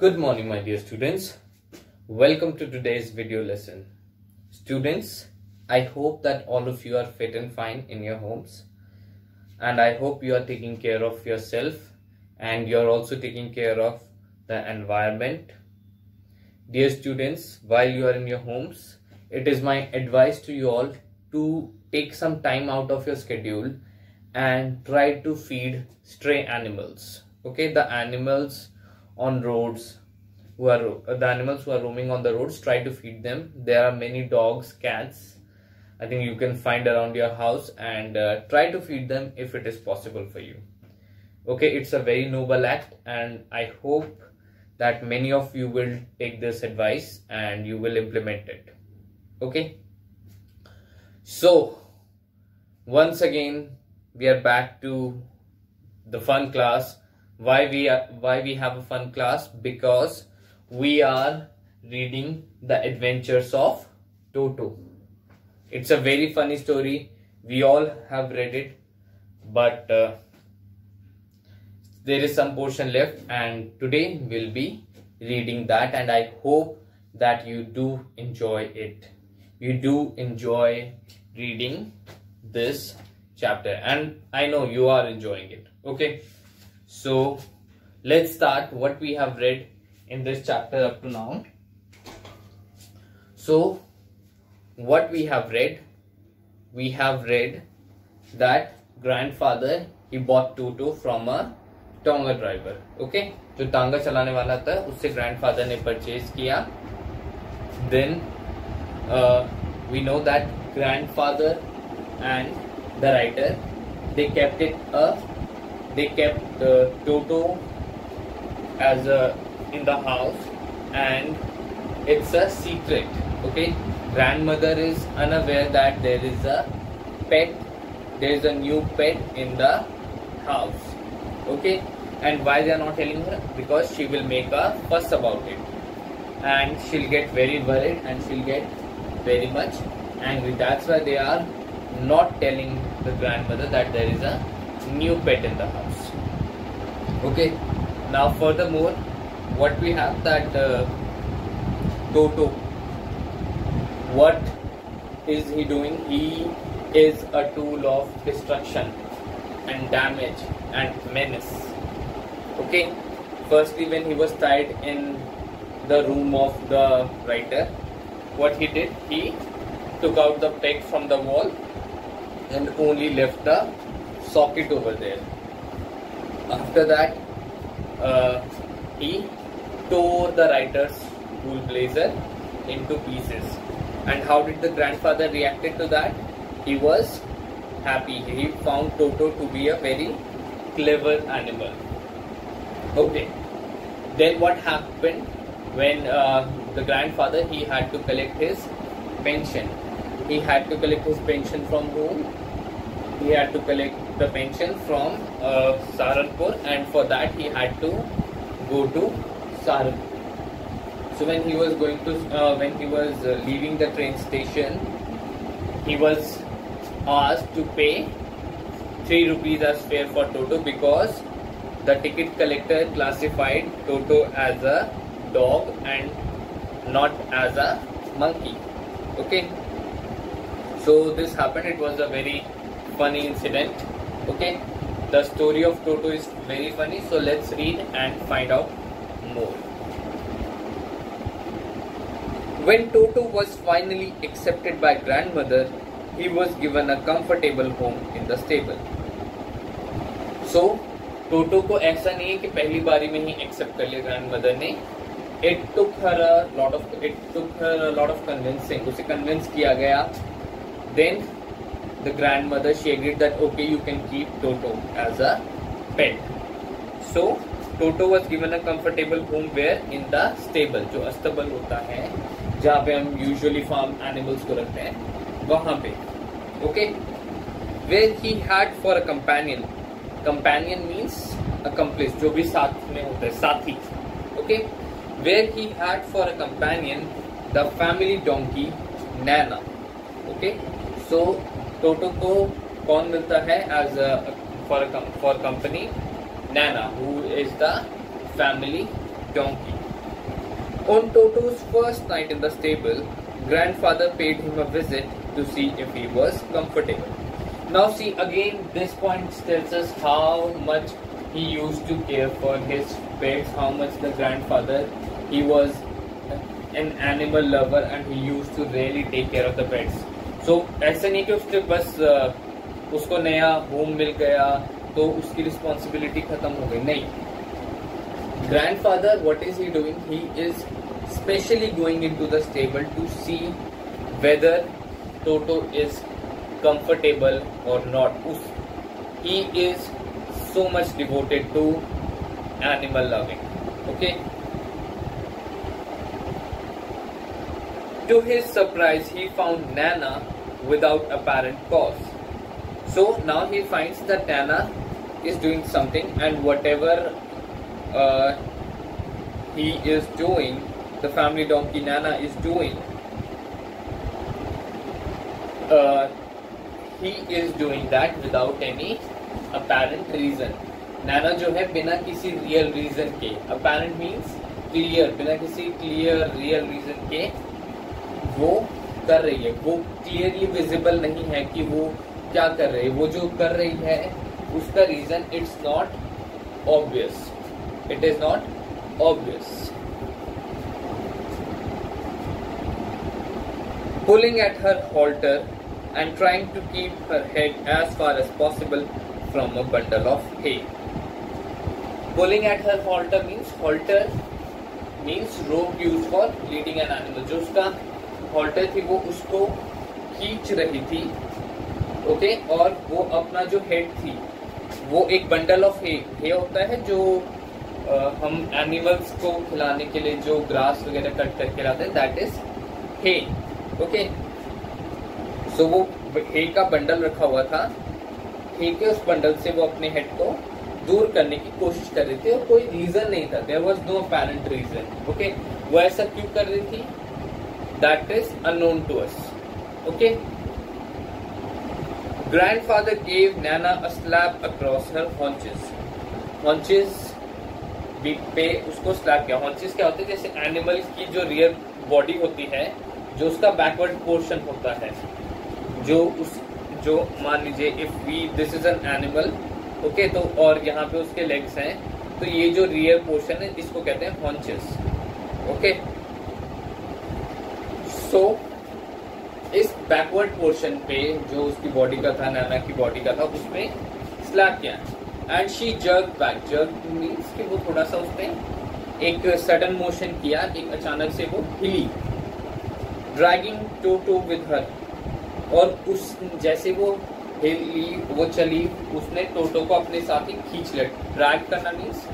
Good morning, my dear students. Welcome to today's video lesson. Students, I hope that all of you are fit and fine in your homes. And I hope you are taking care of yourself and you're also taking care of the environment. Dear students, while you are in your homes, it is my advice to you all to take some time out of your schedule and try to feed stray animals. Okay, the animals on roads who are the animals who are roaming on the roads try to feed them. There are many dogs cats i think you can find around your house and uh, try to feed them if it is possible for you. Okay it's a very noble act and i hope that many of you will take this advice and you will implement it. Okay? So once again we are back to the fun class why we are why we have a fun class? Because we are reading the adventures of toto. It's a very funny story. We all have read it but uh, there is some portion left and today we'll be reading that and i hope that you do enjoy it. You do enjoy reading this chapter and i know you are enjoying it okay so let's start what we have read in this chapter up to now so what we have read we have read that grandfather he bought Toto from a tonga driver okay जो टांगा चलाने वाला था उससे grandfather ने purchase किया then we know that grandfather and the writer they kept it uh, they kept the toto as a in the house and it's a secret okay? Grandmother is unaware that there is a pet there is a new pet in the house okay? And why they are not telling her? Because she will make a fuss about it. And she'll get very worried and she'll get very much angry. That's why they are not telling the grandmother that there is a new pet in the house. Okay now furthermore what we have that uh, toto. What is he doing? He is a tool of destruction and damage and menace. Okay firstly when he was tied in the room of the writer what he did? He took out the peg from the wall and only left the socket over there. After that uh, he tore the writer's wool blazer into pieces. And how did the grandfather reacted to that? He was happy. He found toto to be a very clever animal. Okay. Then what happened when uh, the grandfather he had to collect his pension? He had to collect his pension from whom? He had to collect the pension from uh, Saranpur and for that he had to go to Saranpur. So when he was going to, uh, when he was uh, leaving the train station, he was asked to pay 3 rupees as fare for Toto because the ticket collector classified Toto as a dog and not as a monkey. Okay. So this happened, it was a very funny incident okay the story of toto is very funny so let's read and find out more when toto was finally accepted by grandmother he was given a comfortable home in the stable so Toto को ऐसा नहीं है कि पहली बारी में ही accept कर लिया ग्रैंड मदर ने it took her lot of it took her lot of convincing उसे कन्विंस किया गया then the grandmother she agreed that okay you can keep Toto as a pet. So Toto was given a comfortable home where in the stable जो अस्तबल होता है जहाँ पे हम usually farm animals को रखते हैं वहाँ पे okay where he had for a companion companion means accomplice जो भी साथ में होता है साथी okay where he had for a companion the family donkey Nana okay so Toto को कौन मिलता है as for for company Naina who is the family donkey On Toto's first night in the stable, grandfather paid him a visit to see if he was comfortable. Now see again this point tells us how much he used to care for his pets, how much the grandfather he was an animal lover and he used to really take care of the pets. So, ऐसे नहीं कि उसके बस उसको नया home मिल गया तो उसकी रिस्पॉन्सिबिलिटी खत्म हो गई। नहीं। Grandfather what is he doing he is specially going into the stable to see whether Toto is comfortable और नॉट उस he is so much devoted to animal loving okay? to his surprise he found nana without apparent cause so now he finds that nana is doing something and whatever uh, he is doing the family donkey nana is doing uh, he is doing that without any apparent reason नैना जो है बिना किसी real reason के apparent means clear बिना किसी clear real reason के वो कर रही है। वो क्लियरली विजिबल नहीं है कि वो क्या कर रही है। वो जो कर रही है, उसका reason it's not obvious it is not obvious pulling at her halter and trying to keep her head as far as possible from a bundle of hay pulling at her halter means halter means rope use for leading an animal जो उसका halter थी वो उसको खींच रही थी okay? और वो अपना जो हेड थी वो एक बंडल ऑफ़ हे हे होता है जो आ, हम एनिमल्स को खिलाने के लिए जो ग्रास वगैरह कट करके लाते हैं that is hay okay? So वो हे का बंडल रखा हुआ था। हे के उस बंडल से वो अपने हेड को दूर करने की कोशिश कर रही थी और कोई रीजन नहीं था। There was no apparent reason okay? वो ऐसा क्यों कर रही थी? That is unknown to us okay grandfather gave Nana a slap across her haunches. Haunches पे उसको स्लैप किया। हॉन्चेस क्या होते हैं? जैसे एनिमल की जो रियर बॉडी होती है, जो उसका बैकवर्ड पोर्शन होता है, जो उस, जो मान लीजिए if we this is an animal okay तो और यहाँ पे उसके लेग्स हैं तो ये जो रियर पोर्शन है, इसको कहते हैं हॉन्चेस ओके सो इस बैकवर्ड पोर्शन पे जो उसकी बॉडी का था नैना की बॉडी का था, उसमें स्लैप किया। And she jerk back jerk means कि वो थोड़ा सा उसने एक सडन मोशन किया, एक अचानक से वो हिली। Dragging to to with her और उस जैसे वो हिली, वो चली, उसने टोटो को अपने साथ ही खींच लिया। ड्रैग करना मीन्स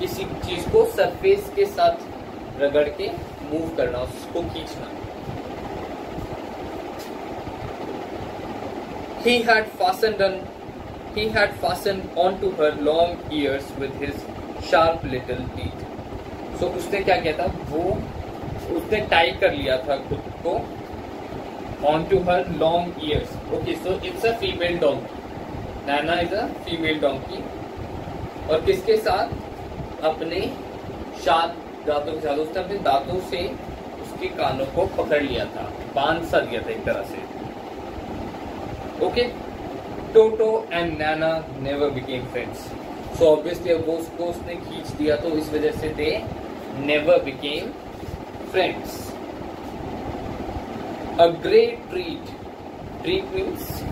किसी चीज़ को सरफेस के साथ रगड़ के मूव करना, उसको खींचना। He had fastened on he had fastened onto her long ears with his sharp little teeth so उसने क्या किया था वो उसने टाई कर लिया था खुद को onto her long ears. Okay, so it's a female donkey. Nana is a female donkey. और किसके साथ अपने शार्प दांतों के साथ उसने अपने दांतों से उसके कानों को पकड़ लिया था बाँध सा दिया था एक तरह से Okay Toto and Naina never became friends so obviously अब वो उसको उसने खींच दिया तो इस वजह से they never became friends a great treat. Treat means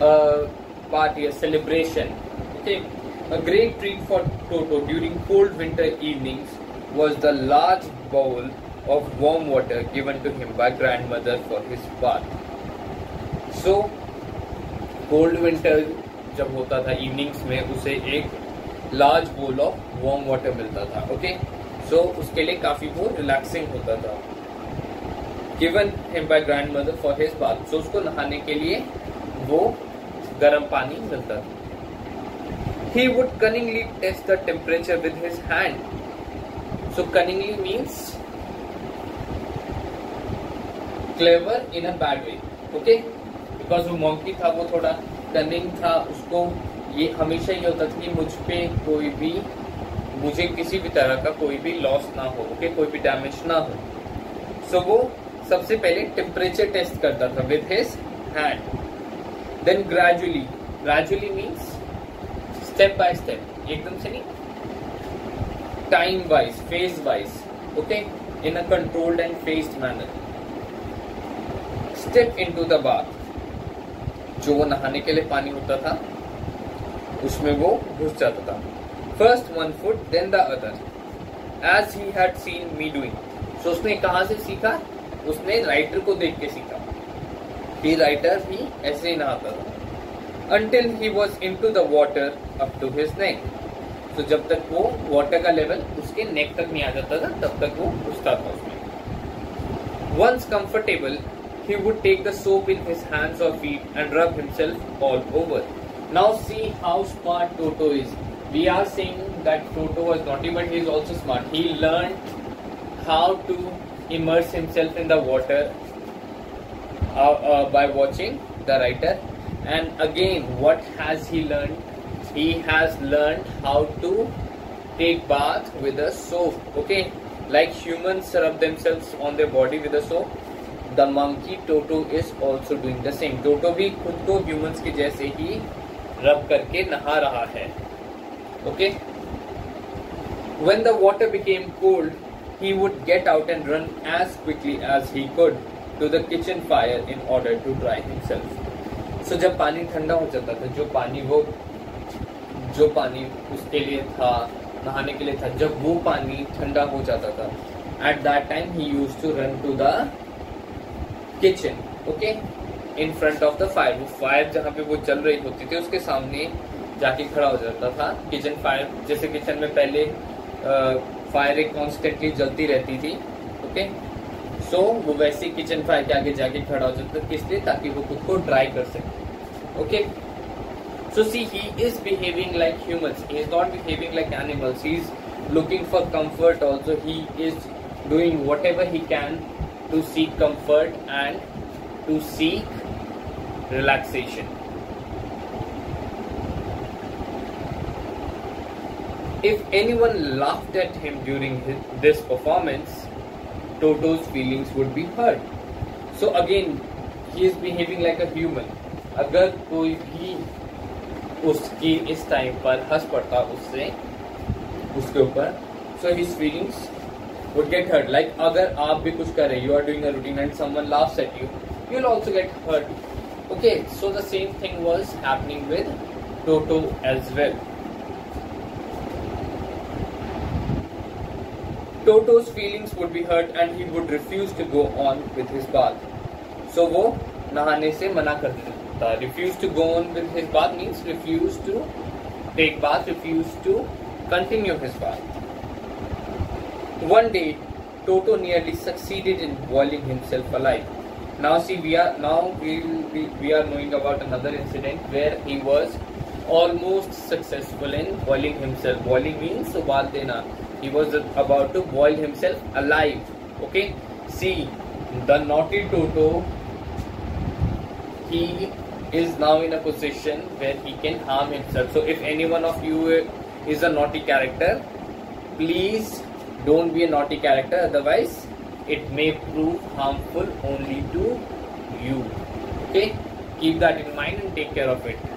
a party, a celebration. Okay, a great treat for Toto during cold winter evenings was the large bowl of warm water given to him by grandmother for his bath. So, cold winter जब होता था evenings में उसे एक large बोल of warm water मिलता था okay so so, उसके लिए काफ़ी वो रिलैक्सिंग होता था। Given him by grandmother for his bath so उसको नहाने के लिए वो गर्म पानी मिलता था। He would cunningly test the temperature with his hand so cunningly means clever in a bad way okay because वो मॉन्की था वो थोड़ा कनिंग था उसको ये हमेशा ये होता था कि मुझ पर कोई भी मुझे किसी भी तरह का कोई भी लॉस ना हो ओके कोई भी डैमेज ना हो। सो so, वो सबसे पहले टेम्परेचर टेस्ट करता था with his hand then gradually gradually means step by step एकदम से नहीं time wise phase wise okay in a controlled and phased manner step into the bath जो वो नहाने के लिए पानी होता था, उसमें वो घुस जाता था। First one foot then the other as he had seen me doing so उसने कहा से सीखा? उसने राइटर को देख के सीखा। ही राइटर भी ऐसे ही नहाता था। Until he was into the water up to his neck तो जब तक वो वाटर का लेवल उसके नेक तक नहीं आ जाता था, तब तक वो घुसता था उसमें। Once comfortable he would take the soap in his hands or feet and rub himself all over. Now see how smart Toto is. We are saying that Toto was naughty, but he is also smart. He learned how to immerse himself in the water uh, uh, by watching the writer. And again, what has he learned? He has learned how to take bath with a soap. Okay, like humans rub themselves on their body with a soap. The monkey Toto is also doing the same. Toto भी खुद को humans के जैसे ही रब करके नहा रहा है. Okay. When the water became cold, he would get out and run as quickly as he could to the kitchen fire in order to dry himself. So जब पानी ठंडा हो जाता था जो पानी वो जो पानी उसके लिए था नहाने के लिए था जब वो पानी ठंडा हो जाता था at that time he use to run to the kitchen okay in front of the fire वो फायर जहाँ पे वो चल रही होती थी उसके सामने जाके खड़ा हो जाता था किचन फायर जैसे किचन में पहले फायर एक कॉन्स्टेंटली जलती रहती थी ओके सो so, वो वैसे किचन फायर के आगे जाके खड़ा हो जाता किस लिए? ताकि वो खुद को ड्राई कर सके okay so see he is behaving like humans he is not behaving like animals he is looking for for also he is doing doing ever he can to seek comfort and to seek relaxation If anyone laughed at him during his, this performance, Toto's feelings would be hurt. So again, he is behaving like a human. अगर कोई भी उसकी इस time पर हंस पड़ता उससे उसके ऊपर so his feelings would get hurt. Like अगर आप भी कुछ कर रहे you are doing a routine and someone laughs at you, you'll also get hurt. Okay, so the same thing was happening with Toto as well. Toto's feelings would be hurt and he would refuse to go on with his bath. So वो नहाने से मना कर देता refuse to go on with his bath means refuse to take bath refuse to continue his bath one day Toto nearly succeeded in boiling himself alive. Now see we are now we we, we are knowing about another incident where he was almost successful in boiling himself. Boiling means dena. He was about to boil himself alive. Okay? See the naughty toto he is now in a position where he can harm himself. So if any one of you is a naughty character please don't be a naughty character otherwise it may prove harmful only to you okay keep that in mind and take care of it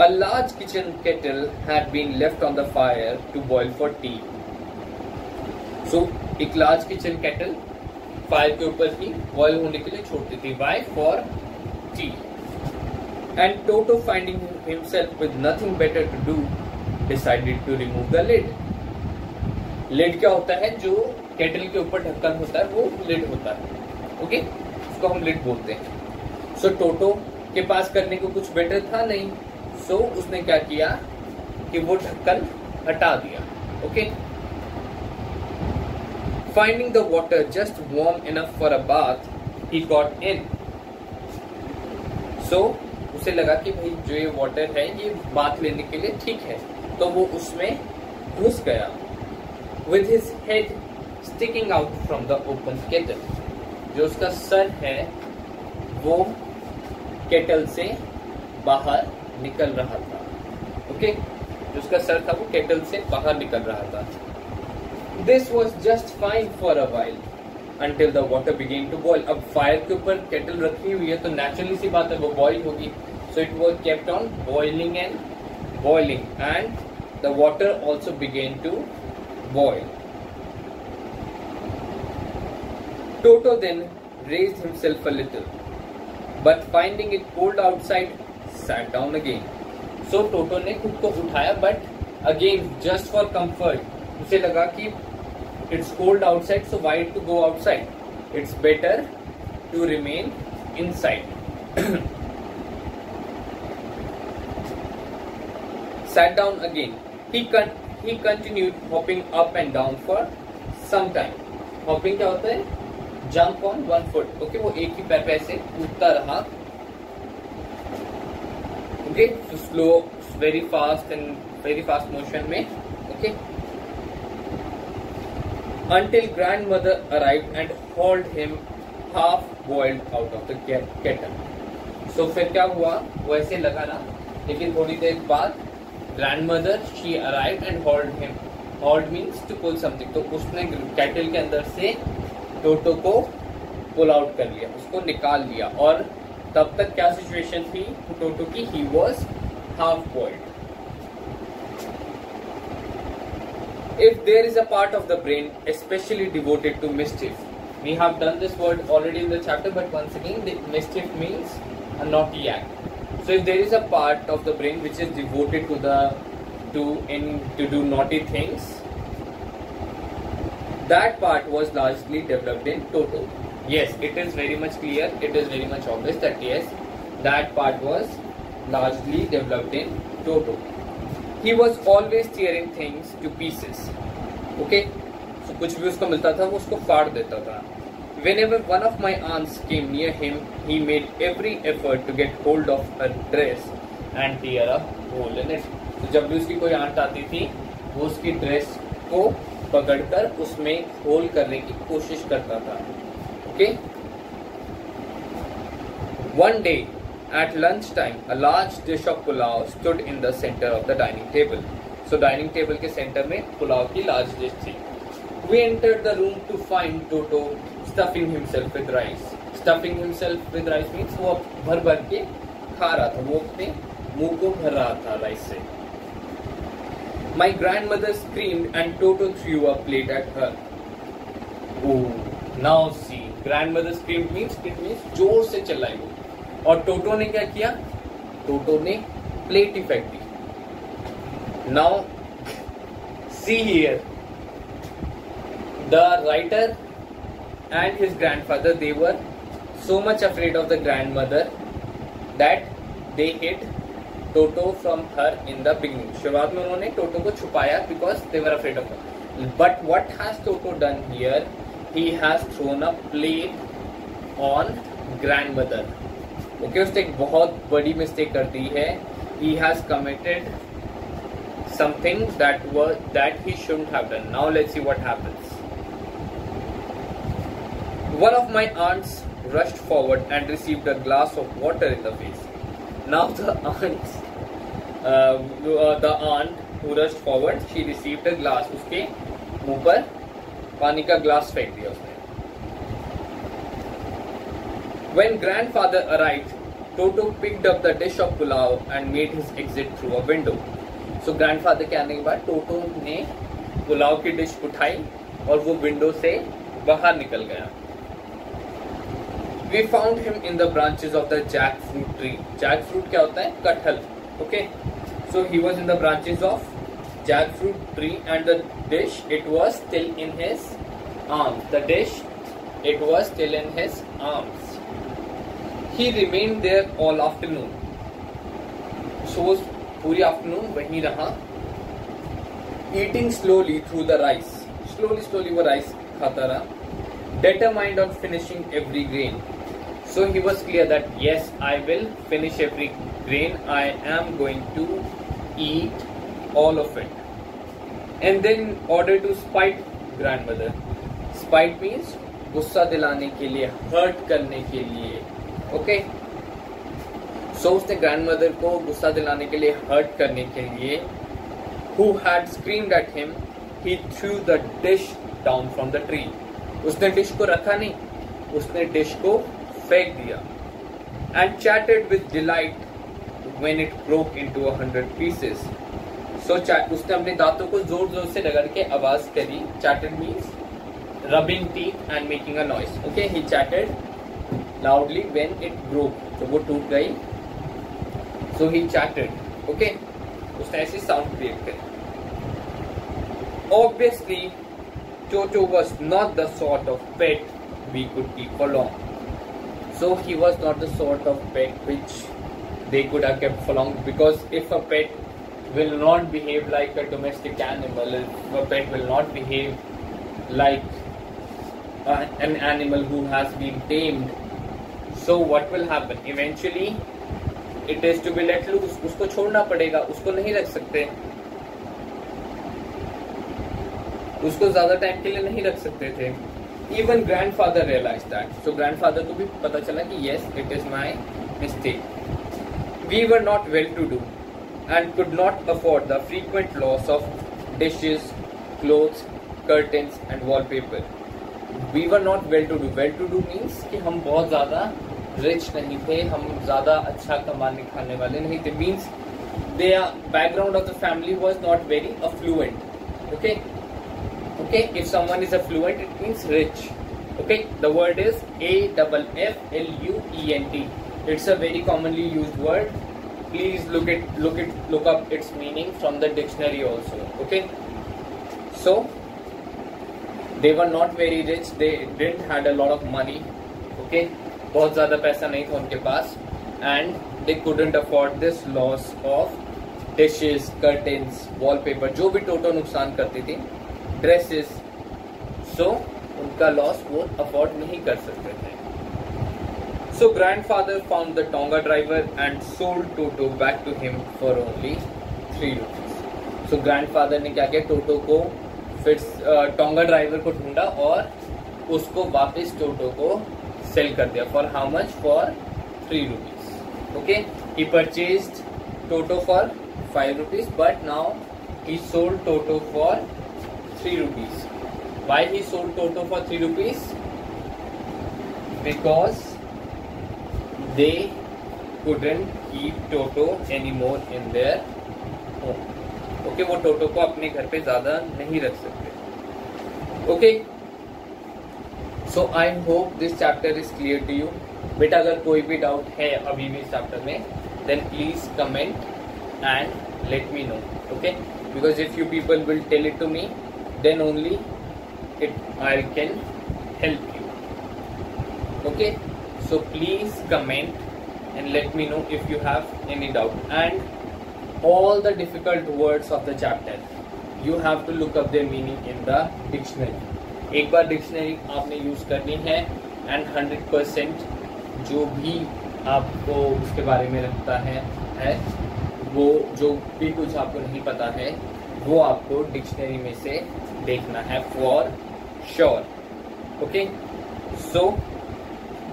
A large kitchen kettle had been left on the fire to boil for tea. So एक large kitchen kettle fire के ऊपर ही boil होने के लिए छोड़ती थी why for tea and Toto finding himself with nothing better to do decided to remove the lid lid क्या होता है? जो केटल के ऊपर ढक्कन होता है वो लेड होता है। ओके उसको हम लिड बोलते हैं। सो so, टोटो के पास करने को कुछ बेटर था? नहीं। सो so, उसने क्या किया कि वो ढक्कन हटा दिया। Okay finding the water just warm enough for a bath he got in so उसे लगा कि भाई जो ये वाटर है ये बाथ लेने के लिए ठीक है। तो वो उसमें घुस गया। With his head sticking out from the open kettle जो उसका सर है, वो केटल से बाहर निकल रहा था। ओके जो उसका सर था, वो केटल से बाहर निकल रहा था। This was just fine for a while until the water began to boil अब फायर के ऊपर केटल रखी हुई है तो नेचुरली सी बात है, वो बॉइल होगी। So it was kept on boiling and boiling and the water also began to boil Toto then raised himself a little, but finding it cold outside, sat down again. So Toto ने खुद को उठाया, but again just for comfort, उसे लगा कि it's cold outside, so why to go outside? It's better to remain inside. Sat down again. He con- he continued hopping up and down for some time. Hopping क्या होता है jump on one foot okay वो एक ही पैर पे ऐसे कूदता रहा okay slow very fast and very fast motion में okay until grandmother arrived and hauled him half boiled out of the kettle. So फिर क्या हुआ वो ऐसे लगा ना लेकिन थोड़ी देर बाद grandmother she arrived and hauled him. Hauled means to pull something. तो उसने kettle के अंदर से टोटो को पुल आउट कर लिया उसको निकाल लिया और तब तक क्या सिचुएशन थी टोटो की he was half boiled if there is a part of the brain especially devoted to mischief we have done this word already in the chapter but once again the mischief means a naughty act so if there is a part of the brain which is devoted to the to in to do naughty things that part was largely developed in Toto. Yes, it is very much clear, it is very much obvious that yes, that part was largely developed in Toto. He was always tearing things to pieces. Okay, so कुछ भी उसको मिलता था वो उसको फाड़ देता था. Whenever one of my aunts came near him, he made every effort to get hold of her dress and tear a hole in it. तो जब भी उसकी कोई आंट आती थी वो उसकी ड्रेस को पकड़कर उसमें होल करने की कोशिश करता था। Okay one day at lunch time a large dish of pulao stood in the centre of the dining table so dining table के सेंटर में पुलाव की लार्ज डिश थी। We enter the room to find Toto stuffing himself with rice stuffing himself with rice means वो भर भर के खा रहा था वो अपने मुँह को भर रहा था राइस से My grandmother screamed and Toto threw a plate at her. Oh, now see, grandmother screamed means it means ज़ोर से चिल्लाई वो और टोटो ने क्या किया टोटो ने प्लेट ही फेंक दी now see here the writer and his grandfather they were so much afraid of the grandmother that they hid Toto from her in the beginning शुरुआत में उन्होंने टोटो को छुपाया because they were afraid of but what has Toto done here he has thrown a plate on grandmother okay उसने एक बहुत बड़ी mistake कर दी है he has committed something that was that he shouldn't have done now let's see what happens One of my aunts rushed forward and received a glass of water in the face now the aunts the aunt who rushed forward she received a glass उसके मुँह पर पानी का glass फेंक दिया उसने When grandfather arrived, Toto picked up the dish of pulao and made his exit through a window. So grandfather के आने के बाद टोटो ने पुलाव की डिश उठाई और वो विंडो से बाहर निकल गया we found him in the branches of the jackfruit tree jackfruit क्या होता है? कटहल okay so he was in the branches of jackfruit tree and the dish it was still in his arm the dish it was still in his arms he remain there all afternoon सोज पूरी afternoon वही रहा eating slowly through the rice slowly slowly वो rice खाता रहा determined on finishing every grain so he was clear that yes I will finish every grain I am going to eat all of it and then order to spite grandmother spite means गुस्सा दिलाने के लिए hurt करने के लिए okay so उसने grandmother को गुस्सा दिलाने के लिए हर्ट करने के लिए who had screamed at him, he threw the dish down from the tree. उसने डिश को रखा नहीं उसने डिश को फेंक दिया and chattered with delight when it broke into hundred pieces सोचा, उसने अपने दांतों को ज़ोर ज़ोर से रगड़ के आवाज़ करी। Chattered means rubbing teeth and making a noise okay he chattered loudly when it broke तो वो टूट गई। सो ही चैटेड ओके उसने ऐसी साउंड क्रिएट करी। Obviously Toto was not the sort of pet we could be for So he was not the sort of pet which they could have kept for long because if a pet will not behave like a domestic animal, if a pet will not behave like uh, an animal who has been tamed, so what will happen? Eventually, it is to be let loose. उसको छोड़ना पड़ेगा उसको नहीं रख सकते उसको ज़्यादा time के लिए नहीं रख सकते थे even grandfather realise that so grandfather को भी पता चला कि yes it is my mistake we were not well to do and could not afford the frequent loss of dishes clothes curtains and wallpaper we were not well to do well to do means कि हम बहुत ज़्यादा rich नहीं थे, हम ज़्यादा अच्छा कमाने खाने वाले नहीं थे. Means the background of the family was not very affluent okay okay if someone is affluent it means rich okay the word is a double f l u e n t it's a very commonly used word please look at look at look up its meaning from the dictionary also okay so they were not very rich they didn't had a lot of money okay बहुत ज़्यादा पैसा नहीं था उनके पास and they couldn't afford this loss of dishes curtains wallpaper जो भी टोटो नुकसान करती थी ड्रेसेस सो उनका लॉस वो अफोर्ड नहीं कर सकते थे। So grandfather found the tonga driver and sold Toto back to him for only three rupees so grandfather ने क्या किया? टोटो को फिर टोंगा ड्राइवर को ढूंढा और उसको वापस टोटो को सेल कर दिया। For how much for three rupees okay he purchase Toto for five rupees but now he sold Toto for 3 rupees. Why he sold Toto for 3 rupees? Because they couldn't keep Toto anymore in their home. Okay, वो Toto को अपने घर पे ज़्यादा नहीं रख सकते okay so I hope this chapter is clear to you बेटा अगर कोई भी डाउट है अभी भी इस चैप्टर में then please comment and let me know okay because if you people will tell it to me then only it I can help you okay so please comment and let me know if you have any doubt and all the difficult words of the chapter you have to look up their meaning in the dictionary एक बार dictionary आपने use करनी है and hundred percent जो भी आपको उसके बारे में लगता है है वो जो भी कुछ आपको नहीं पता है वो आपको डिक्शनरी में से देखना है for sure okay so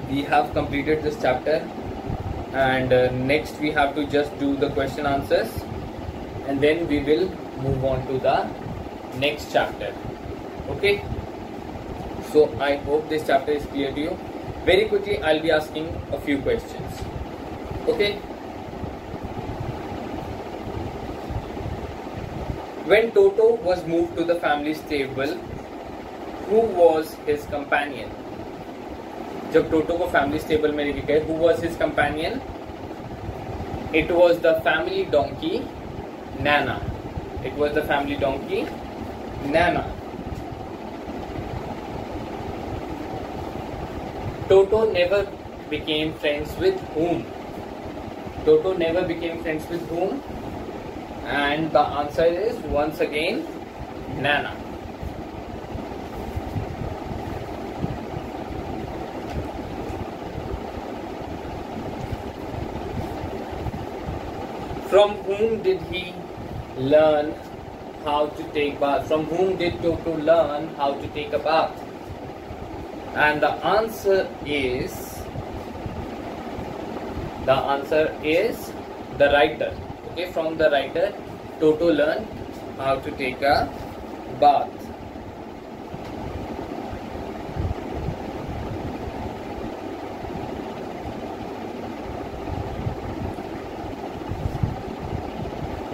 we have completed this chapter and uh, next we have to just do the question answers and then we will move on to the next chapter okay so i hope this chapter is clear to you very quickly i'll be asking a few questions okay When Toto was moved to the family stable, who was his companion? जब टोटो को family stable में लेके गए who was his companion it was the family donkey Naina it was the family donkey Naina Toto never became friends with whom? Toto never became friends with whom? And the answer is once again Nana. From whom did he learn how to take bath? From whom did Toto learn how to take a bath? And the answer is the answer is the writer okay from the writer toto learn how to take a bath.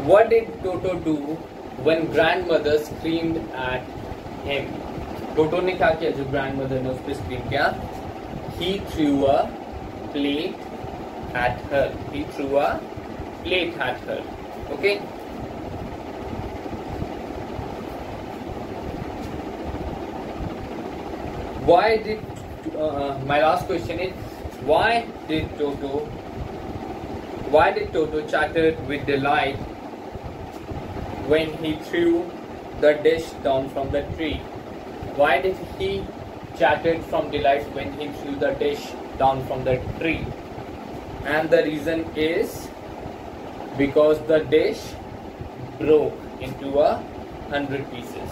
What did Toto do when grandmother screamed at him? Toto ने क्या किया जो grandmother ने उस पर scream किया? He threw a plate at her. He threw a plate at her. Okay. Why did uh, my last question is why did Toto why did Toto chatter with delight when he threw the dish down from the tree? Why did he chattered from delight when he threw the dish down from the tree? And the reason is because the dish broke into a hundred pieces.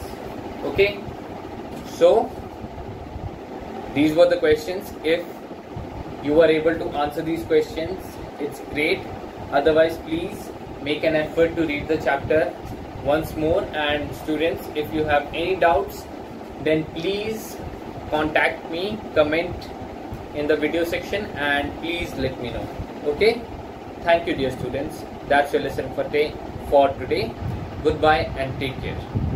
Okay, so these were the questions. If you were able to answer these questions, it's great. Otherwise, please make an effort to read the chapter once more. And students, if you have any doubts, then please contact me, comment in the video section, and please let me know. Okay? Thank you, dear students. That's your lesson for day for today. Goodbye and take care.